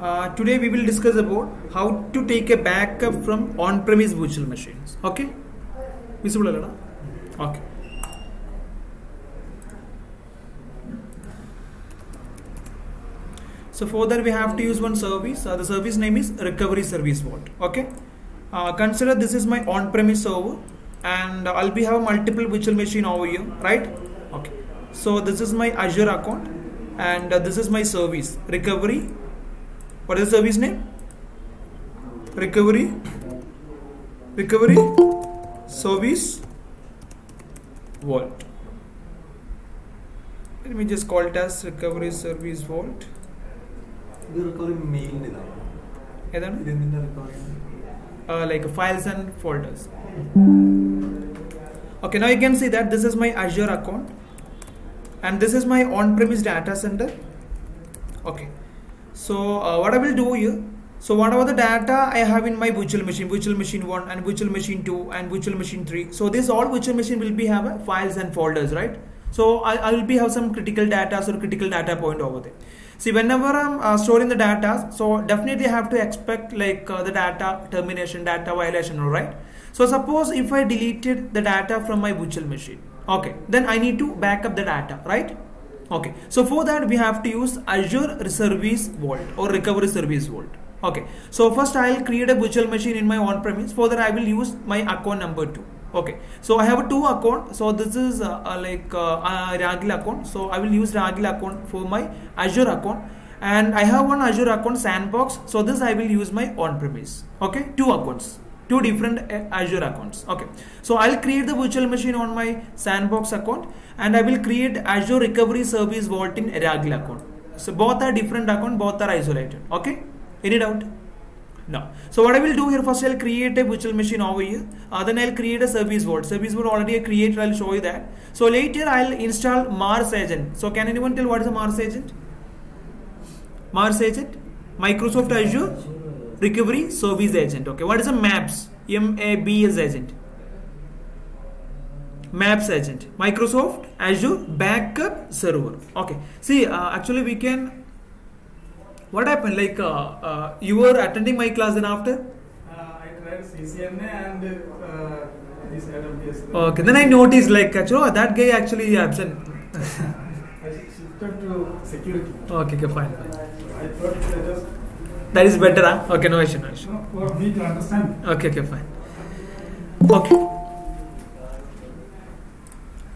Uh, today we will discuss about how to take a backup from on-premise virtual machines. Okay? Visible? Okay. So for that we have to use one service. Uh, the service name is Recovery Service Vault. Okay. Uh, consider this is my on-premise server, and I'll be have multiple virtual machine over here, right? Okay. So this is my Azure account, and uh, this is my service Recovery what is the service name? Recovery? Recovery? Service? Vault. Let me just call it as recovery service vault. uh, like files and folders. Okay now you can see that this is my azure account and this is my on-premise data center. Okay so uh, what I will do here. So whatever the data I have in my virtual machine, virtual machine 1 and virtual machine 2 and virtual machine 3. So this all virtual machine will be have uh, files and folders, right? So I, I will be have some critical data or critical data point over there. See, whenever I'm uh, storing the data, so definitely have to expect like uh, the data termination, data violation, all right? So suppose if I deleted the data from my virtual machine, okay, then I need to back up the data, right? Okay, so for that we have to use Azure Service Vault or Recovery Service Vault. Okay, so first I'll create a virtual machine in my on-premise. For that I will use my account number two. Okay, so I have a two account. So this is uh, uh, like uh, uh, Ragil account. So I will use Ragil account for my Azure account, and I have one Azure account Sandbox. So this I will use my on-premise. Okay, two accounts, two different uh, Azure accounts. Okay, so I'll create the virtual machine on my Sandbox account, and I will create Azure Recovery Service Vault in Ragil account. So both are different account, both are isolated. Okay, any doubt? No. So what I will do here first I'll create a virtual machine over here. Uh, then I'll create a service vault. Service vault already created. I'll show you that. So later I'll install Mars agent. So can anyone tell what is a Mars agent? Mars agent, Microsoft Azure Recovery Service Agent. Okay. What is a MAPS? M A B S agent. Maps agent. Microsoft Azure Backup Server. Okay. See, uh, actually we can what happened like uh, uh, you were attending my class then after Uh, I tried CCNA and uh, this AWS. okay then i noticed like actually oh, that guy actually absent I shifted to security. okay okay fine, fine. I thought was that is better huh? okay no issue no issue. No, for me to understand. okay okay fine. Okay.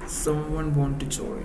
Someone want to join.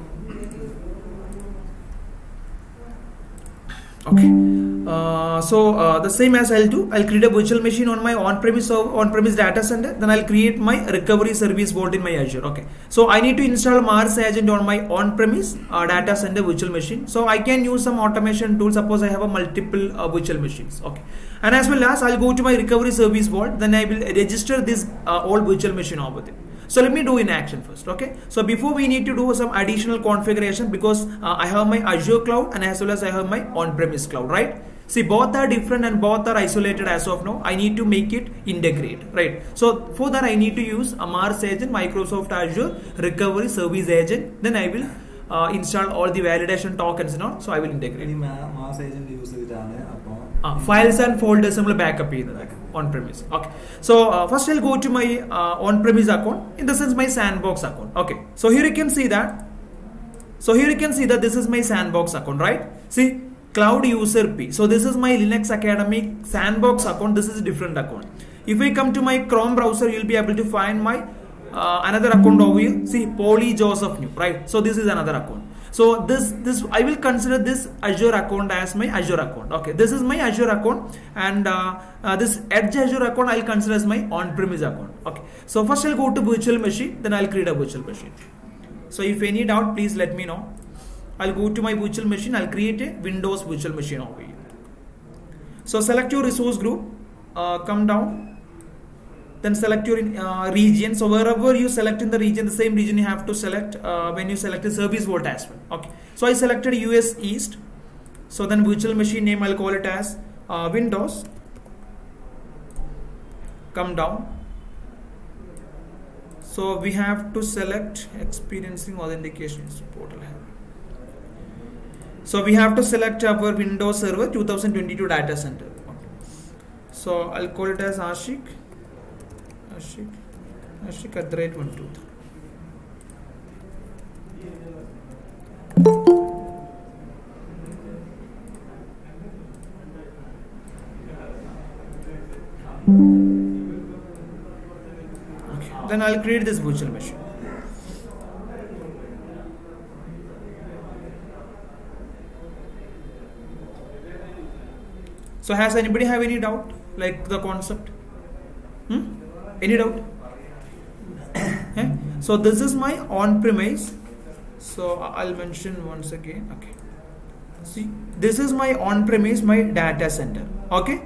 Okay uh, so uh, the same as I'll do I'll create a virtual machine on my on-premise on-premise data center then I'll create my recovery service vault in my Azure okay. So I need to install Mars agent on my on-premise uh, data center virtual machine. So I can use some automation tool suppose I have a multiple uh, virtual machines okay. And as well as I'll go to my recovery service vault then I will register this uh, all virtual machine over there. So let me do in action first okay. So before we need to do some additional configuration because uh, I have my Azure cloud and as well as I have my on-premise cloud right see both are different and both are isolated as of now I need to make it integrate right so for that I need to use a Mars agent Microsoft Azure recovery service agent then I will uh, install all the validation tokens and all so I will integrate ഇനി mass agent use ചെയ്തിട്ടാണ് അപ്പോൾ files and folders നമ്മൾ backup ചെയ്യുന്നത് on premise okay so first I go to my own premise account in the sense my sandbox account okay so here you can see that So here you can see that this is my sandbox account, right? See, cloud user P. So this is my Linux Academy sandbox account. This is a different account. If we come to my Chrome browser, you'll be able to find my uh, another account over here. See, Poly Joseph New, right? So this is another account. So this this I will consider this Azure account as my Azure account. Okay, this is my Azure account, and uh, uh, this Edge Azure account I'll consider as my on-premise account. Okay, so first I'll go to virtual machine, then I'll create a virtual machine. So if any doubt, please let me know. I'll go to my virtual machine. I'll create a Windows virtual machine over here. So select your resource group. Uh, come down. Then select your uh, region. So wherever you select in the region, the same region you have to select uh, when you select a service vault as well. Okay. So I selected US East. So then virtual machine name I'll call it as uh, Windows. Come down. So we have to select experiencing authentication portal. So we have to select our Windows Server 2022 data center. So I'll call it as Ashiq. Ashiq. Ashiq at the rate 123. Okay. Then I'll create this virtual machine. So has anybody have any doubt like the concept? Hmm? Any doubt? So this is my on-premise. So I'll mention once again. Okay. See, this is my on-premise, my data center. Okay.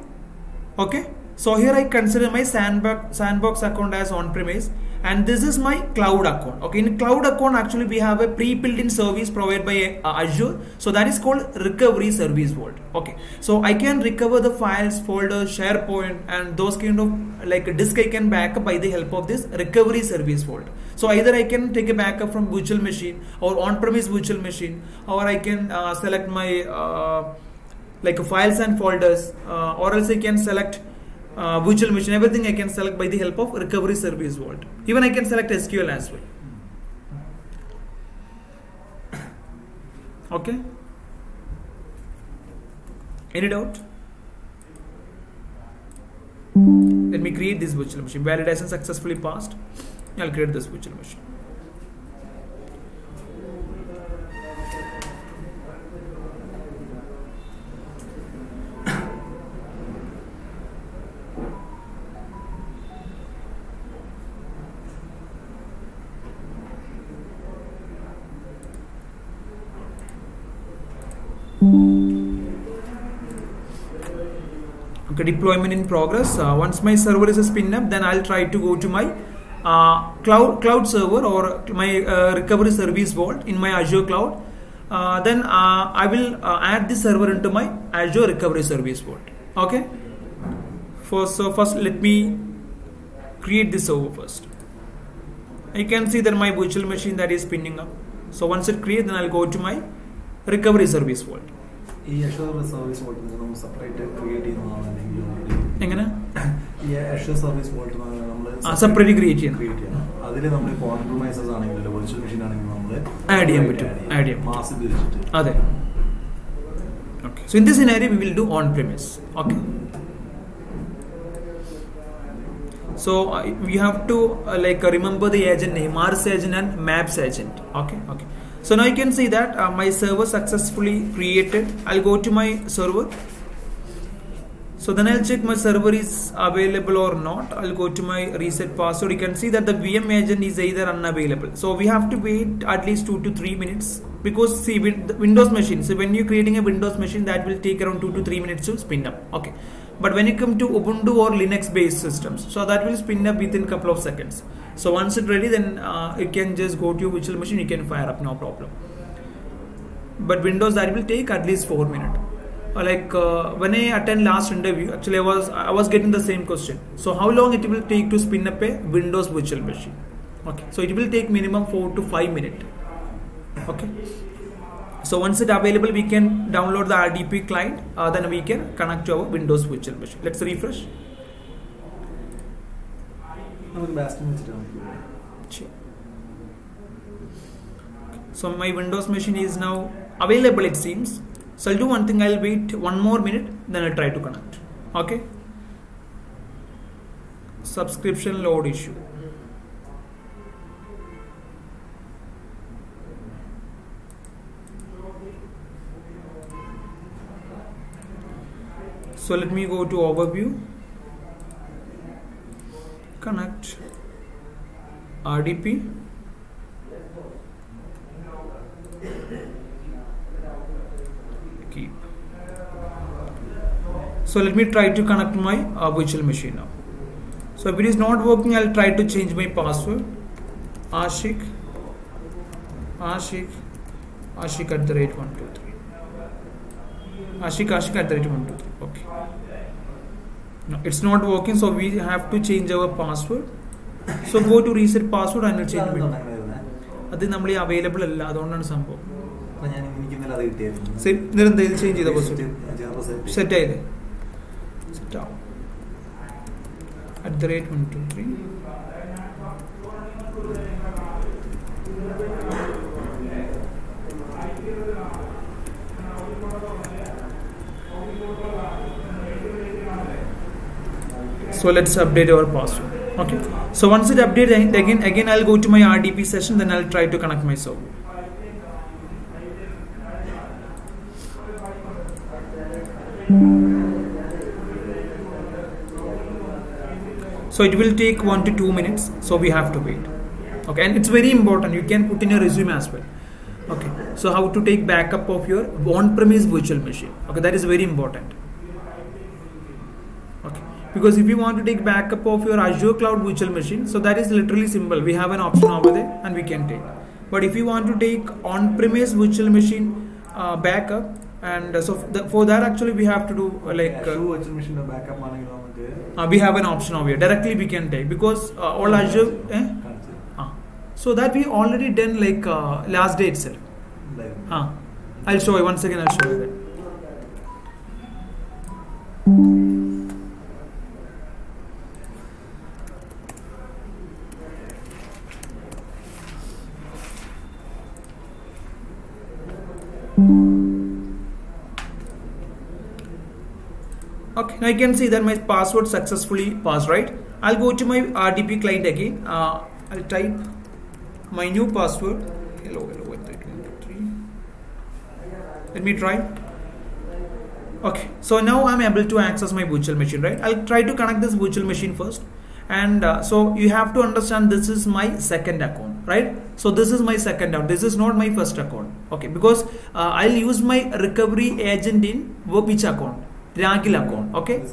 Okay. So here I consider my sandbox sandbox account as on-premise, and this is my cloud account. Okay. In cloud account, actually we have a pre-built-in service provided by uh, Azure. So that is called Recovery Service Vault. Okay. So I can recover the files, folders, SharePoint, and those kind of like a disk I can backup by the help of this Recovery Service Vault. So either I can take a backup from virtual machine or on-premise virtual machine, or I can uh, select my uh, like files and folders, uh, or else I can select uh, virtual machine. Everything I can select by the help of Recovery Service Vault. Even I can select SQL as well. Okay. Any doubt? Let me create this virtual machine. Validation successfully passed. I'll create this virtual machine. Okay deployment in progress. Uh, once my server is spin up then i'll try to go to my uh, cloud cloud server or my uh, recovery service vault in my azure cloud. Uh, then uh, i will uh, add this server into my azure recovery service vault. Okay? First so first let me create this server first. You can see that my virtual machine that is spinning up. So once it creates then i'll go to my recovery service vault എങ്ങനെ? Separate create ചെയ്യാം. Add ചെയ്യാൻ പറ്റും. അതെ. So in this okay so you have to like remember the agent names agent and maps agent okay okay So now you can see that uh, my server successfully created. I'll go to my server. So then I'll check my server is available or not. I'll go to my reset password. You can see that the VM agent is either unavailable. So we have to wait at least two to three minutes because see Windows machine. So when you're creating a Windows machine, that will take around two to three minutes to spin up. Okay. But when you come to Ubuntu or Linux based systems, so that will spin up within a couple of seconds. So once it's ready, then uh, can just go to your virtual machine. You can fire up, no problem. But Windows that will take at least four minutes uh, like uh, when I attend last interview, actually I was I was getting the same question. So how long it will take to spin up a Windows virtual machine? Okay, so it will take minimum four to five minutes. Okay. So once it available, we can download the RDP client. Uh, then we can connect to our Windows virtual machine. Let's refresh. നമുക്ക് ബാസ്റ്റിൻ വെച്ചിട്ട് നമുക്ക് Sure. So my Windows machine is now available it seems. So I'll do one thing, I'll wait one more minute, then I'll try to connect. Okay. Subscription load issue. So let me go to overview. Connect. RDP. Keep. So let me try to connect my uh, virtual machine now. So if it is not working, I'll try to change my password. Ashik. Ashik. Ashik at the rate one two three. Ashik Ashik at the rate one two three. Okay. No, it's not working, so we have to change our password. So go to reset password and change it. വരുന്നത് അത് നമ്മൾ available അല്ല അതുകൊണ്ടാണ് സംഭവം. അപ്പൊ ഞാൻ എനിക്ക് ഇന്നലെ അത് കിട്ടിയായിരുന്നു. സെയിം ഇതെന്താ ഇത് ചേഞ്ച് ചെയ്ത പോസ്റ്റ് സെറ്റ് ആയില്ലേ? സെറ്റ് ആവും at the rate one two three so let's update our password okay. So once it updates again again i'll go to my rdp session then i'll try to connect my server so it will take one to two minutes. So we have to wait. Okay. And it's very important. You can put in your resume as well. Okay. So how to take backup of your on-premise virtual machine. Okay. That is very important because if you want to take backup of your Azure Cloud virtual machine so that is literally simple we have an option over there and we can take. But if you want to take on-premise virtual machine uh, backup and uh, so the, for that actually we have to do uh, like Azure virtual machine backup uh, we have an option over here. Directly we can take because uh, all Azure eh? Uh, so that we already done like last day itself. Huh. I'll show you one second I'll show you that. Now you can see that my password successfully passed, right? I'll go to my RDP client again. Uh, I'll type my new password. Hello, hello, one, one, two, three. Let me try. Okay, so now I'm able to access my virtual machine, right? I'll try to connect this virtual machine first. And uh, so you have to understand this is my second account, right? So this is my second account. This is not my first account. Okay, because uh, I'll use my recovery agent in which account? Ragil account. Okay.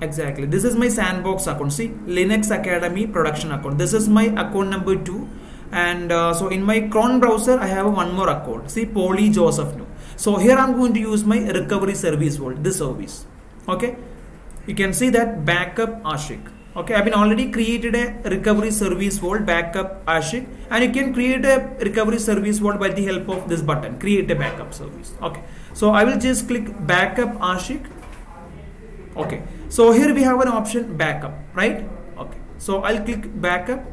Exactly. This is my sandbox account. See, Linux Academy production account. This is my account number two. And uh, so in my Chrome browser, I have one more account. See, Poly Joseph New. So here I'm going to use my recovery service vault, this service. Okay. You can see that backup Ashiq. Okay, I've been already created a recovery service vault backup Ashiq, and you can create a recovery service vault by the help of this button. Create a backup service. Okay, so I will just click backup Ashiq okay. So here we have an option backup right? Okay. So i'll click backup.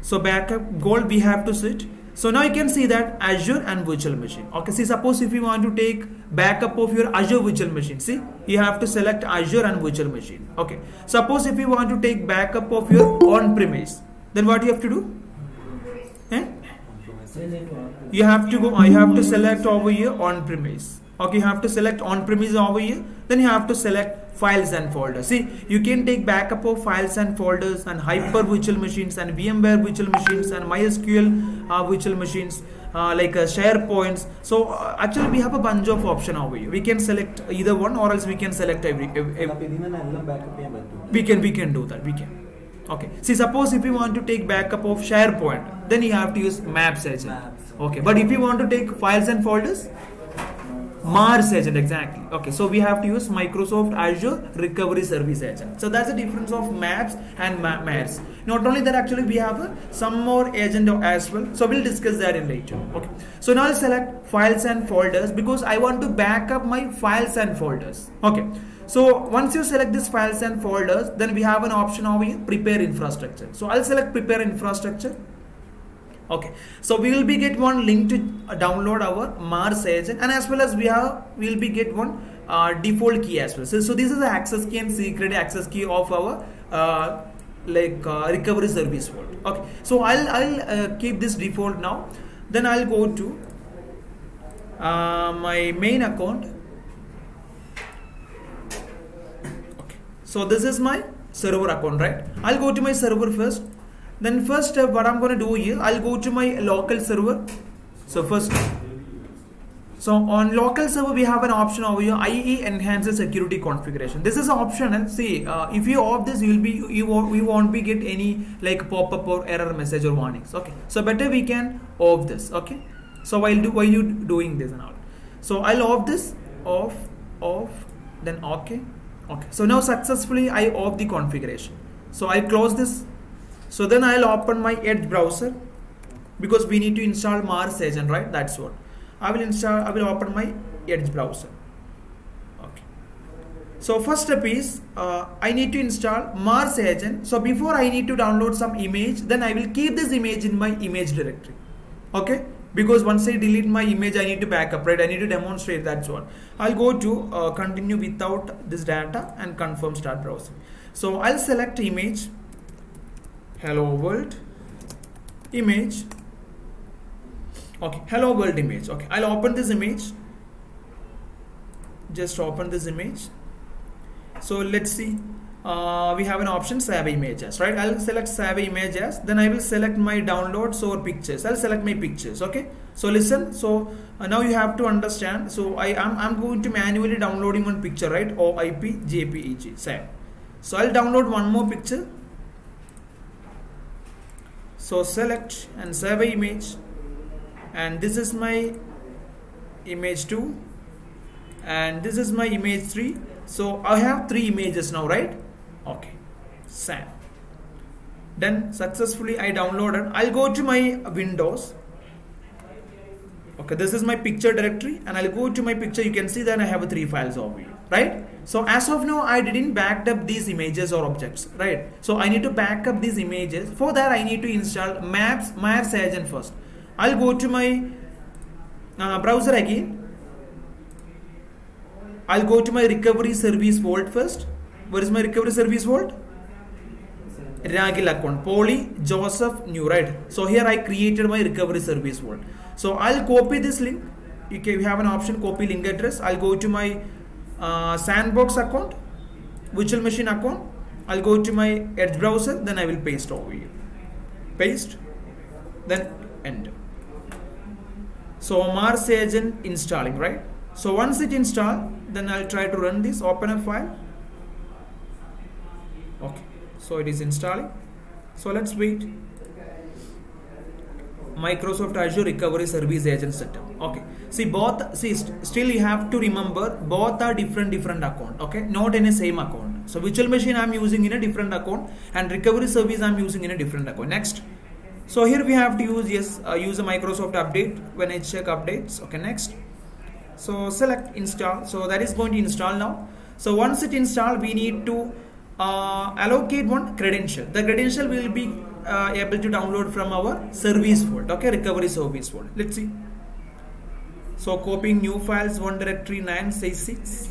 So backup goal we have to switch. So now you can see that azure and virtual machine. Okay. See suppose if you want to take backup of your azure virtual machine. See you have to select azure and virtual machine. Okay. Suppose if you want to take backup of your on premise then what you have to do? Eh? you have to go I have to select over here on premise okay. You have to select on premise over here then you have to select files and folders see you can take backup of files and folders and hyper virtual machines and vmware virtual machines and mysql uh, virtual machines uh, like uh, SharePoints. So uh, actually we have a bunch of option over here. We can select either one or else we can select every. every, every. We can we can do that. We can. Okay. See suppose if you want to take backup of SharePoint, then you have to use Maps agent. Okay. But if you want to take files and folders, mars agent exactly. Okay so we have to use microsoft azure recovery service agent. So that's the difference of maps and ma- mars not only that actually we have uh, some more agent as well. So we'll discuss that in later. Okay. So now i'll select files and folders because i want to back up my files and folders. Okay. So once you select these files and folders then we have an option over here prepare infrastructure. So i'll select prepare infrastructure okay. So we will be get one link to uh, download our mars agent and as well as we have we will be get one uh, default key as well. So, so this is the access key and secret access key of our uh, like uh, recovery service vault. Okay. So i'll i'll uh, keep this default now. Then i'll go to uh, my main account. Okay. So this is my server account right? I'll go to my server first then first step what i'm going to do here i'll go to my local server. So first so on local server we have an option over here IE enhances security configuration. This is optional see uh, if you off this you will be you won't, we won't be get any like pop-up or error message or warnings okay? So better we can off this okay? So while do while you doing this and all. So I'll off this off off then okay okay. So now successfully I off the configuration. So I close this so then I'll open my Edge browser because we need to install Mars agent right? That's what. I will install I will open my Edge browser. Okay. So first step is uh, I need to install Mars agent. So before I need to download some image then I will keep this image in my image directory. Okay? Because once I delete my image I need to backup right? I need to demonstrate that's what I'll go to uh, continue without this data and confirm start browsing. So I'll select image hello world. Image. Okay hello world image. Okay I'll open this image. Just open this image. So let's see. Uh, we have an option save images right? I'll select save images then I will select my downloads or pictures. I'll select my pictures okay? So listen. So uh, now you have to understand. So I am I'm, I'm going to manually downloading one picture right? Or IP JPEG save. So I'll download one more picture so select and save image. And this is my image 2 and this is my image 3 so I have three images now right? Okay. Save then successfully I downloaded. I'll go to my windows. Okay this is my picture directory. And I'll go to my picture. You can see that I have three files over here right so as of now I didn't backed up these images or objects right so I need to back up these images for that I need to install maps Mars agent first I'll go to my uh, browser again I'll go to my recovery service vault first. Where is my recovery service vault? Ragil account. Polly Joseph New, right? So here I created my recovery service vault. So I'll copy this link. You can have an option copy link address. I'll go to my uh, sandbox account, virtual machine account. I'll go to my Edge browser. Then I will paste over here. Paste. Then enter. So Mars agent installing, right? So once it install, then I'll try to run this, open a file. Okay, so it is installing. So let's wait. Microsoft Azure Recovery Service Agent setup. Okay, see both. See, st still you have to remember both are different different account. Okay, not in a same account. So virtual machine I'm using in a different account, and recovery service I'm using in a different account. Next. So here we have to use yes, uh, use a Microsoft update when I check updates. Okay, next so select install so that is going to install now so once it install we need to uh, allocate one credential. The credential will be uh, able to download from our service vault okay recovery service vault. Let's see. So copying new files one directory 9 say 6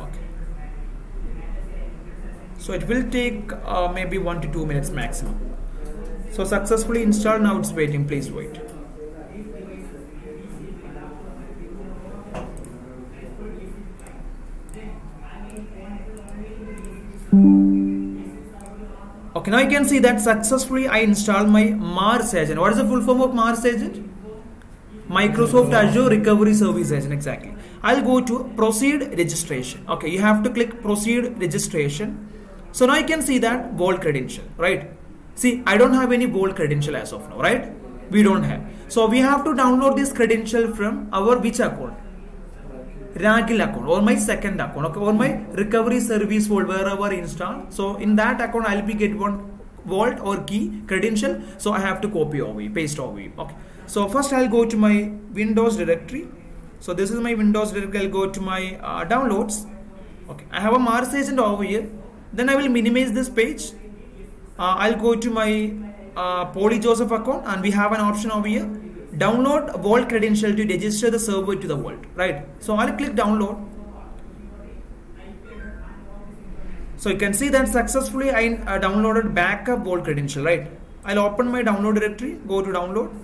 okay. So it will take uh, maybe one to two minutes maximum. So successfully installed now it's waiting. Please wait Okay, now you can see that successfully I installed my Mars agent. What is the full form of Mars agent? Microsoft Azure Recovery Service Agent, exactly. I'll go to proceed registration. Okay, you have to click proceed registration. So now you can see that vault credential, right? See, I don't have any vault credential as of now, right? We don't have. So we have to download this credential from our which account? Ragil account or my second account or my recovery service vault wherever installed. So in that account I'll be get one vault or key credential. So I have to copy over paste over Okay. So first I'll go to my Windows directory. So this is my Windows directory. I'll go to my uh, downloads. Okay. I have a Mars agent over here. Then I will minimize this page. Uh, I'll go to my uh, Joseph account and we have an option over here download vault credential to register the server to the vault right? So I'll click download. So you can see that successfully I uh, downloaded backup vault credential right? I'll open my download directory go to download.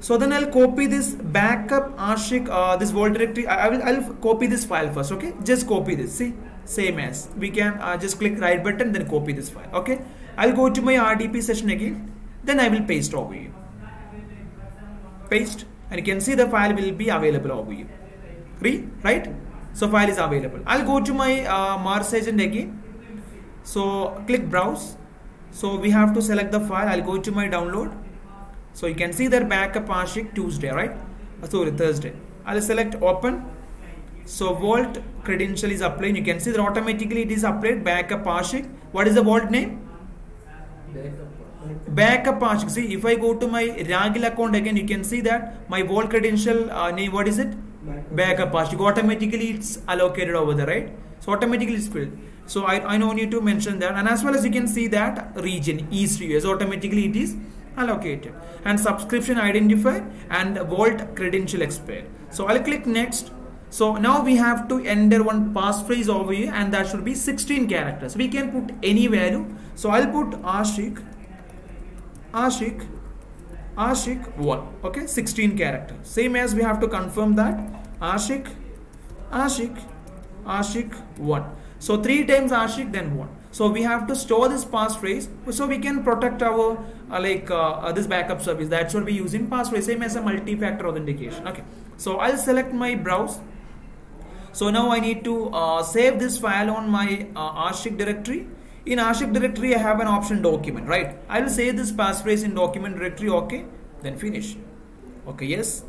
So then I'll copy this backup Ashiq uh, this vault directory. I, I will I'll copy this file first okay? Just copy this see? Same as. We can uh, just click right button then copy this file okay? I'll go to my RDP session again. Then I will paste over here paste and you can see the file will be available over here. Re, right? So file is available. I'll go to my uh, Mars agent again. So click browse. So we have to select the file. I'll go to my download. So you can see that backup Ashiq Tuesday right? Uh, sorry Thursday. I'll select open. So vault credential is applied. You can see that automatically it is applied. Backup Ashiq. What is the vault name backup Ashiq. See, if I go to my Ragil account again, you can see that my vault credential uh, name, what is it? Backup Ashiq. Automatically it's allocated over there, right? So automatically it's filled. So I, I no need to mention that. And as well as you can see that region, East US, automatically it is allocated. And subscription identifier and vault credential expired. So I'll click next. So now we have to enter one passphrase over here and that should be 16 characters. We can put any value. So I'll put Ashiq, Ashiq, Ashiq 1. Okay, 16 characters. Same as we have to confirm that Ashiq, Ashiq, Ashiq 1. So three times Ashiq then 1. So we have to store this passphrase so we can protect our uh, like uh, uh, this backup service. That's what we use in passphrase. Same as a multi-factor authentication. Okay. So I'll select my browse. So now I need to uh, save this file on my uh, Ashiq directory. In Ashiq directory, I have an option document, right? I will say this passphrase in document directory. Okay. Then finish. Okay. Yes.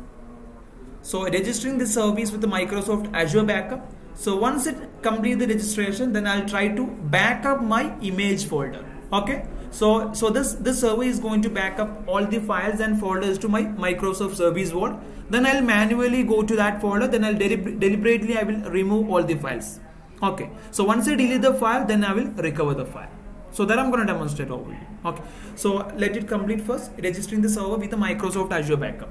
So registering this service with the Microsoft Azure backup. So once it complete the registration, then I'll try to back up my image folder. Okay. So so this this server is going to back up all the files and folders to my Microsoft Service Vault. Then I'll manually go to that folder. Then I'll delib deliberately I will remove all the files. Okay. So once I delete the file, then I will recover the file. So that I'm going to demonstrate over here. Okay. So let it complete first. Registering the server with the Microsoft Azure backup.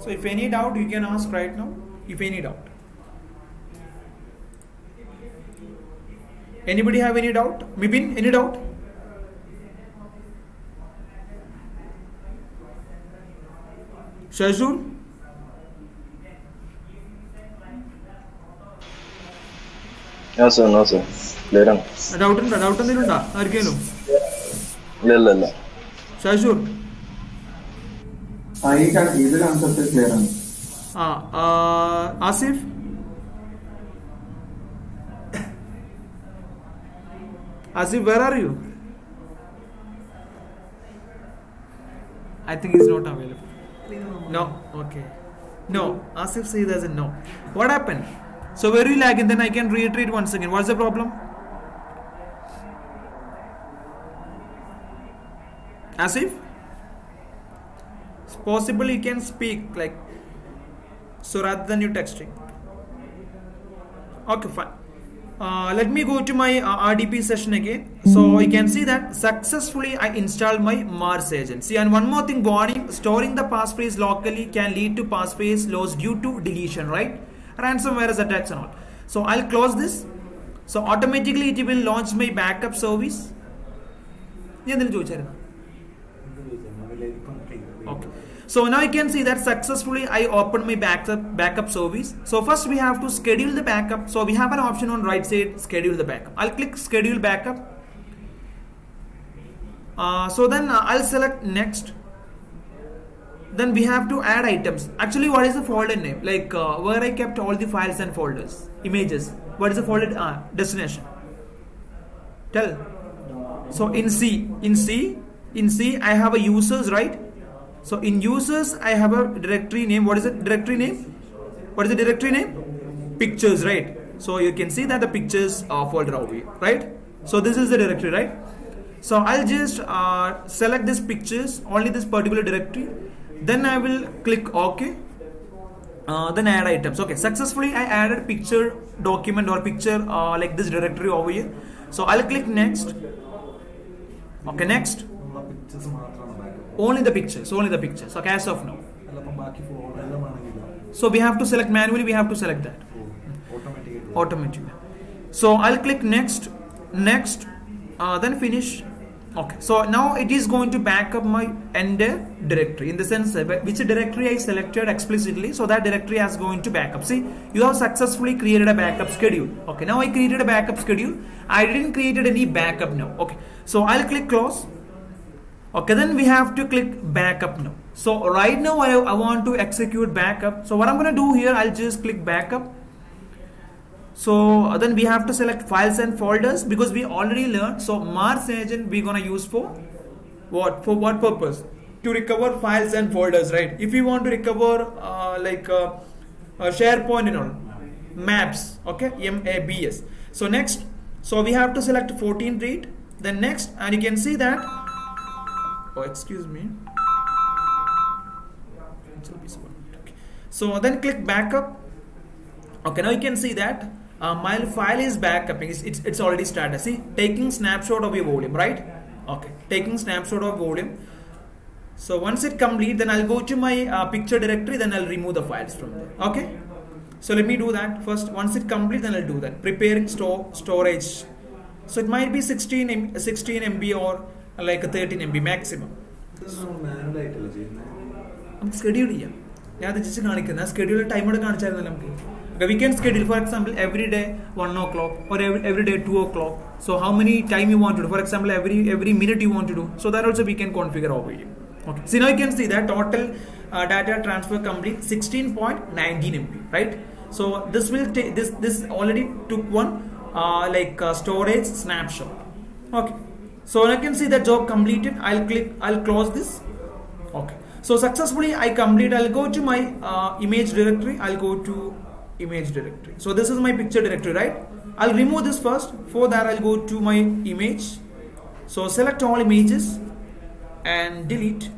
So if any doubt, you can ask right now. If any doubt. Anybody have any doubt? Mibin, any doubt? Shazul? Doubt ഉണ്ടോ? Doubt എന്തെങ്കിലും ഉണ്ടോ? Shashur Asif? Asif where are you I think he's not available. No, okay. No, Asif says as a no. What happened? So where you lagging? Then I can reiterate once again. What's the problem? Asif? It's possible you can speak like so rather than you texting. Okay, fine. Uh, let me go to my uh, RDP session again. So you can see that successfully I installed my Mars agent. See, and one more thing, warning: storing the passphrase locally can lead to passphrase loss due to deletion, right? Ransomware attacks and all. So I'll close this. So automatically it will launch my backup service. ഞാൻ എന്തെങ്കിലും ചോദിച്ചായിരുന്നു Okay. So now you can see that successfully I opened my backup backup service. So first we have to schedule the backup. So we have an option on right side schedule the backup. I'll click schedule backup. Uh, so then uh, I'll select next. Then we have to add items. Actually, what is the folder name? Like uh, where I kept all the files and folders, images. What is the folder uh, destination? Tell. So in C, in C, in C, I have a users, right? So in users, I have a directory name. What is the directory name? What is the directory name? Pictures, right? So you can see that the pictures uh, folder over right? So this is the directory, right? So I'll just uh, select this pictures, only this particular directory then I will click OK. Uh, then add items. Okay successfully I added picture document or picture uh, like this directory over here. So I'll click next. Okay next. only the pictures only the pictures. Okay as of now. so we have to select manually we have to select that. automatically. So I'll click next next uh, then finish. Okay. So now it is going to back up my entire directory in the sense which directory I selected explicitly. So that directory is going to backup. See, you have successfully created a backup schedule. Okay. Now I created a backup schedule. I didn't created any backup now. Okay. So I'll click close. Okay, then we have to click backup now. So right now I, I want to execute backup. So what I'm going to do here, I'll just click backup. So uh, then we have to select files and folders because we already learned. So Mars agent we're gonna use for what? For what purpose? To recover files and folders, right? If we want to recover uh, like uh, uh, SharePoint and all maps, okay, M A B S. So next, so we have to select 14 read. then next and you can see that oh excuse me so then click backup okay now you can see that uh, my file is backupping it's, it's, it's already started see taking snapshot of your volume right okay taking snapshot of volume so once it complete then I'll go to my uh, picture directory then I'll remove the files from there okay so let me do that first once it complete then I'll do that preparing store storage so it might be 16 M- 16 MB or like a 13 MB maximum this is നമുക്ക് schedule ചെയ്യാം ഞാൻ അത് just കാണിക്കുന്നത് schedule നമുക്ക് we can schedule for example every day 1 o'clock or every, every day 2 o'clock. So how many time you want to do? For example every every minute you want to do. So that also we can configure over here. Okay. So now you can see that total uh, data transfer complete 16.19 MB right? So this will take this this already took one uh, like uh, storage snapshot. Okay. So I can see the job completed. I'll click I'll close this. Okay. So successfully I complete. I'll go to my uh, image directory. I'll go to image directory. So this is my picture directory right? I'll remove this first. For that I'll go to my image. So select all images and delete.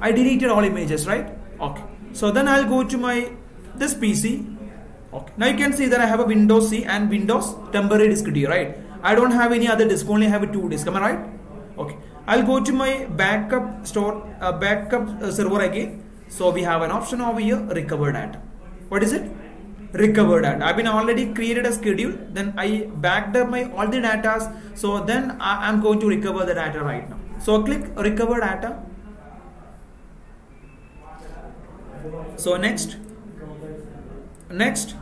I deleted all images right? Okay. So then I'll go to my this PC okay. Now you can see that I have a Windows C and Windows temporary disk D right? I don't have any other disk only have a two disk am I right? Okay. I'll go to my backup store uh, backup uh, server again. So we have an option over here recover data what is it recover data I've been already created a schedule then I backed up my all the data so then I, I'm going to recover the data right now. So click recover data. So next next.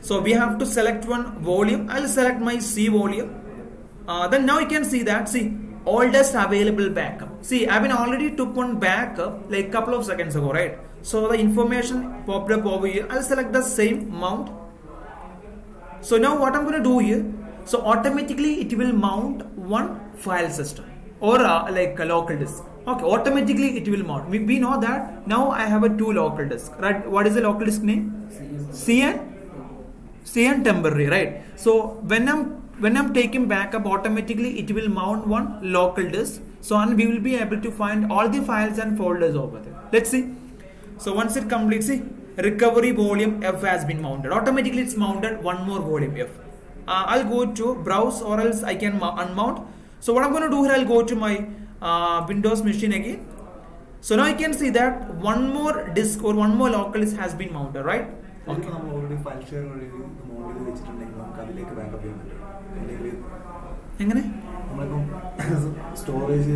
So we have to select one volume. I'll select my c volume. Uh, then now you can see that see oldest available backup. See i've been already took one backup like couple of seconds ago right so the information popped up over here. I'll select the same mount. So now what i'm going to do here so automatically it will mount one file system or uh, like a local disk. Okay automatically it will mount. We, we know that now i have a two local disk right? What is the local disk name? Cn cn temporary right? So when i'm when i'm taking backup automatically it will mount one local disk. So and we will be able to find all the files and folders over there. Let's see so once it completes the recovery volume f has been mounted automatically it's mounted one more volume f uh, i'll go to browse or else i can unmount so what i'm going to do here i'll go to my uh, windows machine again so now you can see that one more disk or one more local disk has been mounted right Okay. എങ്ങനെ നമ്മളിപ്പം storage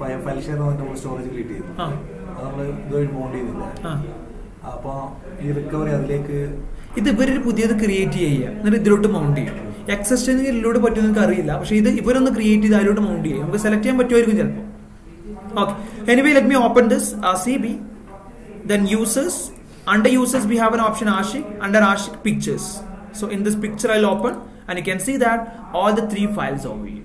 file share വന്നിട്ട് നമ്മൾ storage create ചെയ്തു ആ അത് നമ്മൾ ഇതുവഴി mode ചെയ്യുന്നില്ല അപ്പോൾ ഈ റിക്കവറി അതിലേക്ക് ഇത് ഇവരൊരു പുതിയത് ക്രിയേറ്റ് ചെയ്യുക. എന്നിട്ട് ഇതിലോട്ട് മൗണ്ട് ചെയ്യും എക്സസ്റ്റൻ ഇതിലൂടെ പറ്റുമെന്ന് നിങ്ങൾക്ക് അറിയില്ല. പക്ഷേ ഇത് ഇവരൊന്ന് ക്രിയേറ്റ് ചെയ്ത് അതിലോട്ട് മൗണ്ട് ചെയ്യും നമുക്ക് സെലക്ട് ചെയ്യാൻ പറ്റുമായിരിക്കും ചിലപ്പോൾ. Okay anyway let me open this C B then users under users we have an option ashik. Under ashik pictures. So in this picture i'll open and you can see that all the three files over you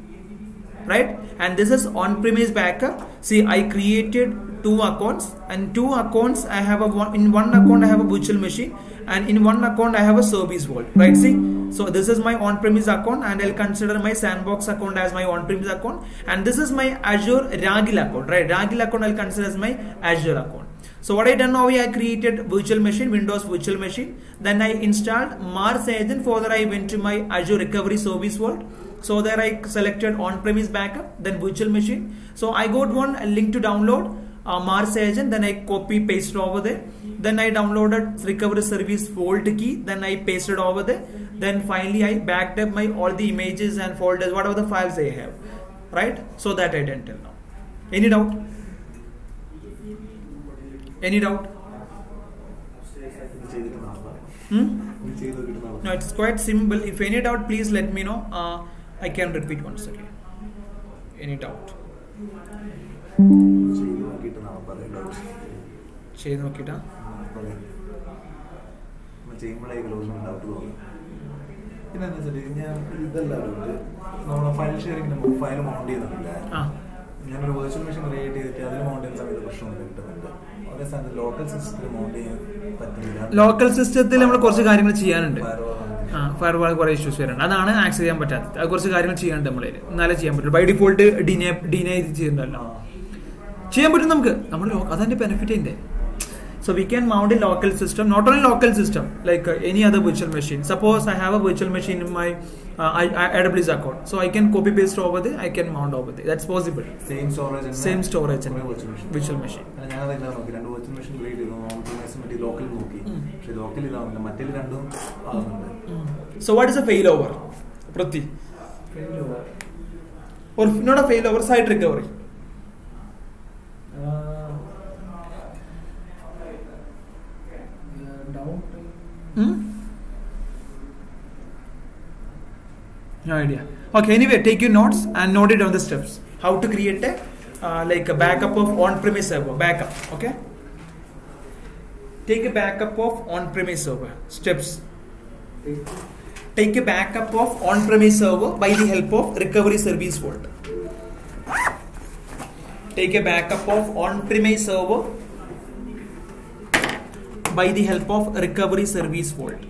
right and this is on-premise backup. See I created two accounts and two accounts i have a one in one account i have a virtual machine and in one account i have a service vault right see so this is my on-premise account and i'll consider my sandbox account as my on-premise account and this is my azure ragil account right ragil account i'll consider as my azure account so what I done now I created virtual machine, Windows virtual machine. Then I installed Mars agent. Further I went to my Azure Recovery Service Vault. So there I selected on-premise backup, then virtual machine. So I got one link to download uh, Mars agent then I copy pasted over there. Then I downloaded recovery service vault key. Then I pasted over there. Then finally I backed up my all the images and folders whatever the files I have. Right? So that I didn't tell now. Any doubt? Any doubt? Hmm? no it's quite simple. If any doubt please let me know. Uh, I can repeat once again. Any doubt? ചെയ്ത് നോക്കിയിട്ട്? നാളെ പറയാം doubt ചെയ്ത് നോക്കിട്ടാ പറയാം നമ്മൾ ചെയ്യുമ്പോഴേ close doubt തോന്നി. പിന്നെ എന്താ വെച്ചാൽ ഞാൻ ഇതല്ല ഡൗട്ട് നമ്മളെ ഫയൽ ഷെയറിംഗ് നമുക്ക് ഫയൽ മൗണ്ട് ചെയ്യുന്നുണ്ട് ഞാനൊരു വെർച്വൽ മെഷീൻ ക്രിയേറ്റ് ചെയ്തിട്ട് അതിൽ മൗണ്ട് ചെയ്യുന്ന സമയത്ത് പ്രശ്നമൊന്നും കിട്ടുന്നുണ്ട് അതേ സ്ഥാനത്ത് ലോക്കൽ സിസ്റ്റത്തിൽ മൗണ്ട് ചെയ്യാൻ പറ്റുന്നില്ല. ലോക്കൽ സിസ്റ്റത്തിൽ നമ്മൾ കുറച്ച് കാര്യങ്ങൾ ചെയ്യാനുണ്ട്. ഫയർവാൾ കുറെ ഇഷ്യൂസ് വരുന്നുണ്ട്. അതാണ് ആക്സസ് ചെയ്യാൻ പറ്റാത്തത്. അത് കുറച്ച് കാര്യങ്ങൾ ചെയ്യാനുണ്ട് നമ്മളതിൽ എന്നാലേ ചെയ്യാൻ പറ്റും ബൈ ഡിഫോൾട്ട് ഡിനേ ഡിനേ ചെയ്യുന്നുണ്ടല്ലോ ചെയ്യാൻ പറ്റും നമുക്ക് നമ്മുടെ അതെന്റെ ബെനിഫിറ്റ് ഉണ്ട് So we can mount a local system, not only local system, like uh, any other virtual machine. Suppose I have a virtual machine in my uh, I, I, AWS account, so I can copy paste over there. I can mount over there. That's possible. Same storage Same storage and virtual machine virtual machine. ഇതാവുന്നില്ല രണ്ടും ആകുന്നുണ്ട് So what is a failover, Prati? Or not a failover, site recovery. No idea. Okay, anyway, take your notes and note it down the steps. How to create a uh, like a backup of on-premise server. Backup. Okay. Take a backup of on-premise server. Steps. Take a backup of on-premise server by the help of recovery service vault. Take a backup of on-premise server by the help of recovery service vault.